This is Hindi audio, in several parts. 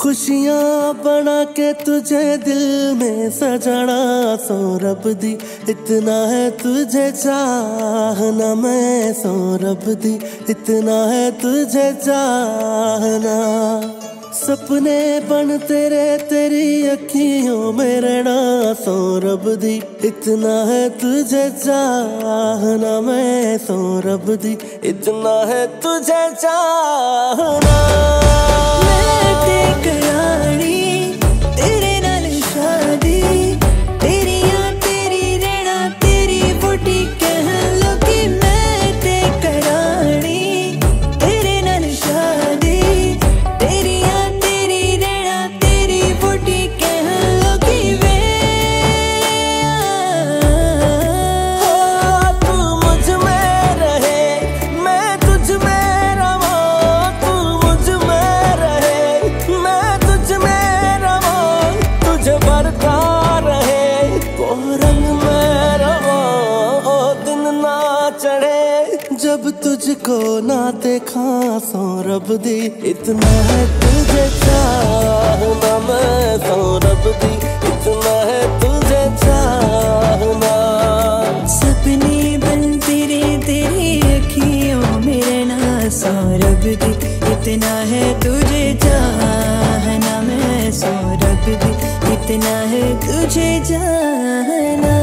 खुशियाँ बना के तुझे दिल में सजाना सौरभ दी, इतना है तुझे चाहना मैं सौरभ दी, इतना है तुझे चाहना। सपने बन तेरे, तेरी अखियों में रहना सौरभ दी, इतना है तुझे चाहना मैं सौरभ दी, इतना है तुझे चाहना। जब तुझको ना देखा सौरभ दी इतना है तुझे चाहना मैं सौरभ दी इतना है तुझे चाहना सपने बन तेरे तेरे अखियों में रहना सौरभ दी इतना है तुझे चाहना मैं सौरभ दी इतना है तुझे चाहना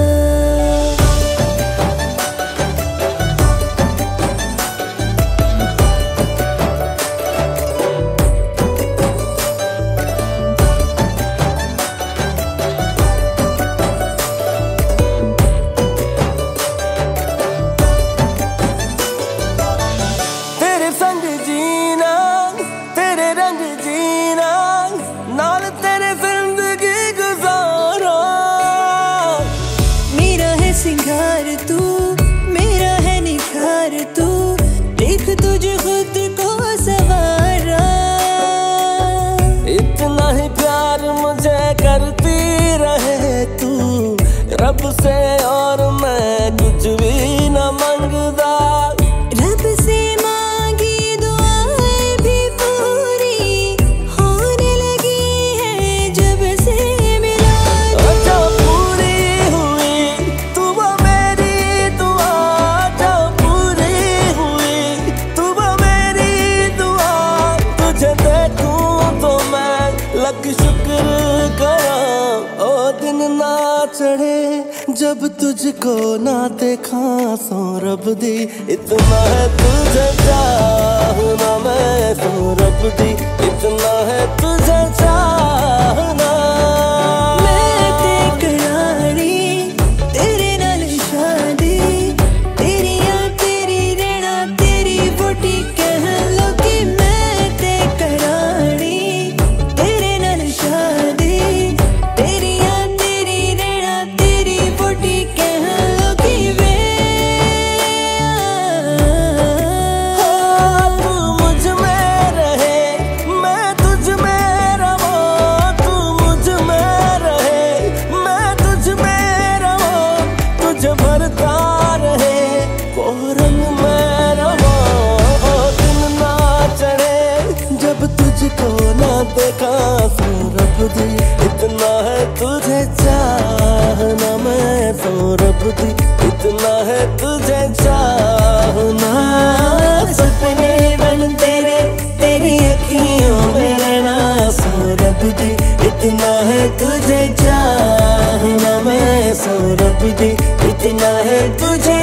रब से और मैं कुछ भी न मांगदा रब से मांगी दुआएँ भी पूरी होने लगी है जब से मिला जो पूरी हुई तू मेरी दुआ। जो पूरी हुई तू मेरी दुआ। तुझे देखूँ तो मैं लग शुक्र करा ओ दिन ना चढ़े जब तुझको ना देखा सौरभ दी। इतना है तुझे चाहना मैं सौरभ दी। इतना है तुझे देखा सौरभ दी इतना है तुझे चाहना मैं सौरभ दी इतना है तुझे चाहना। सपने बन तेरे, तेरी अखियों में रहना। सौरभ दी इतना है तुझे चाहना मैं सौरभ दी इतना है तुझे